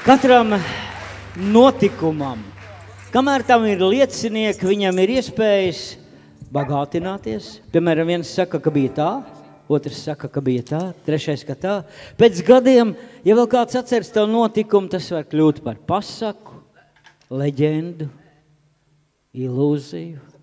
Katram notikumam, kamēr tam ir liecinieki, viņam ir iespējas bagātināties. Piemēram, viens saka, ka bija tā, otrs saka, ka bija tā, trešais, ka tā. Pēc gadiem, ja vēl kāds atceras tev notikumu, tas var kļūt par pasaku, leģendu, ilūziju.